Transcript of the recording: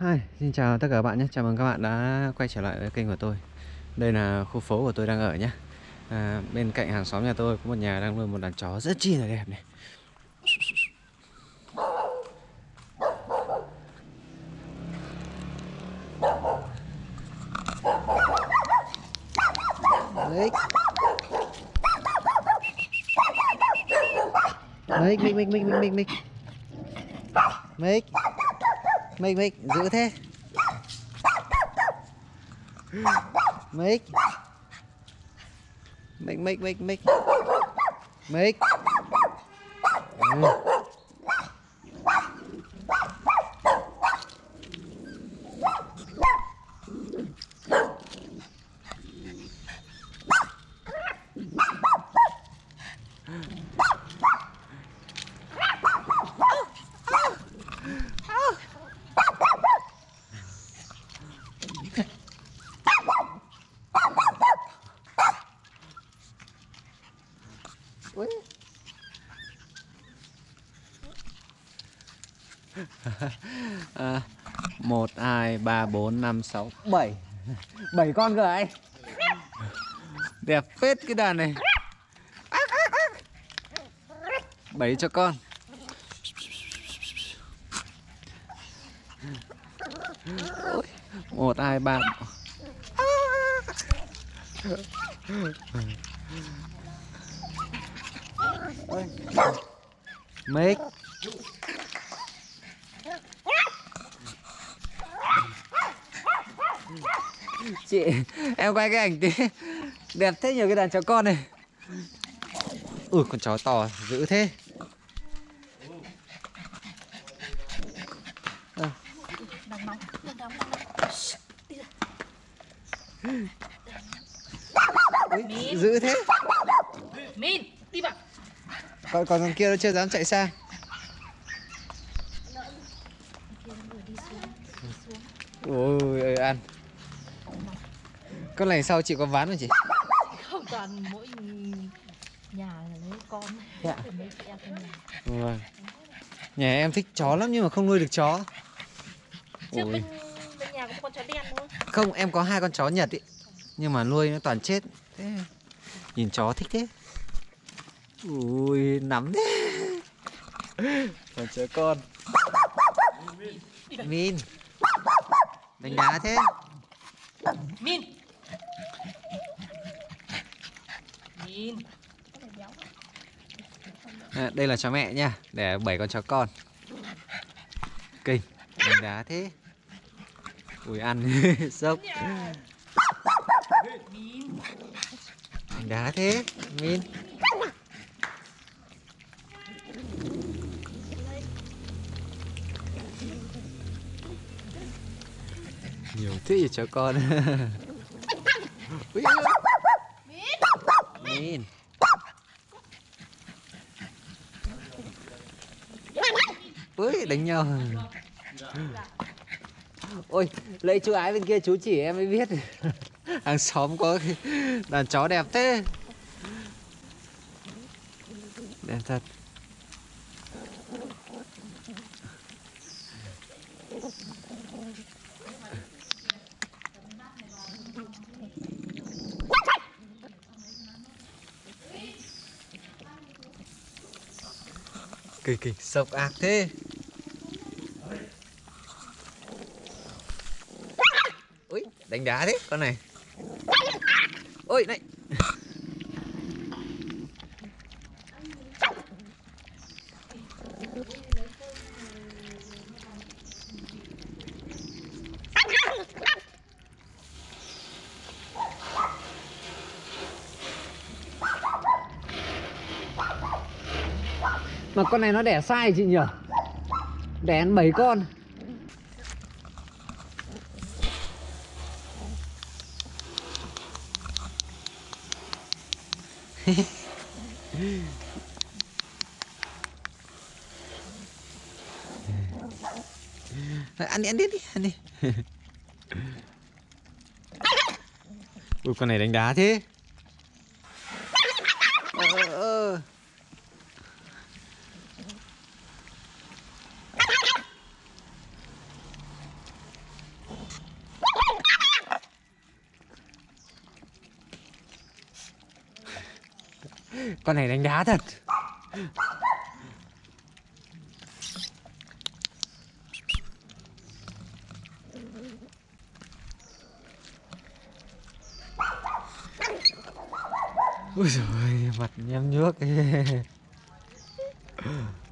Hi, xin chào tất cả các bạn nhé. Chào mừng các bạn đã quay trở lại với kênh của tôi. Đây là khu phố của tôi đang ở nhé. À, Bên cạnh hàng xóm nhà tôi có một nhà đang nuôi một đàn chó rất chi là đẹp này. Đấy Mic, mic, mic, mic, mic, mic Mic Mịch Mịch giữ thế. Mịch Mịch Mịch Mịch Mịch Mịch ừ. À, một hai ba bốn năm sáu. Bảy. Bảy con cơ anh. Đẹp phết cái đàn này. Bảy cho con. Ôi, một hai ba. Make Chị. Em quay cái ảnh tí. Đẹp thế nhiều cái đàn chó con này. Ui con chó to dữ thế. À. Ui, dữ thế. Min, đi vào. còn còn con kia nó chưa dám chạy sang ôi ơi ăn con này sau chị có ván không chị? Không toàn mỗi nhà là lấy con. Dạ. Mấy chị em vâng. Nhà em thích chó lắm nhưng mà không nuôi được chó. Trước ôi. bên, bên nhà có một con chó đen đúng không? không em có hai con chó nhật ý. Nhưng mà nuôi nó toàn chết. Thế nhìn chó thích thế. Ui nắm thế. Còn chó con. Min. Đánh đá thế. Min. Min. À, đây là chó mẹ nha để bảy con chó con. Kinh đánh đá thế. Ui ăn sốc. Đánh đá thế min. Nhiều thế chó con min ui đánh nhau. Ôi lấy chú ái bên kia chú chỉ em mới biết. Hàng xóm có đàn chó đẹp thế. Đẹp thật kỳ kỳ sộc ạc thế. Ui đánh đá thế con này. Ôi này. Mà con này nó đẻ sai chị nhỉ? Đẻ ăn 7 con. Ăn đi ăn đi đi ăn đi. Ui con này đánh đá thế con này đánh đá thật Ui giời, mặt nhem nước.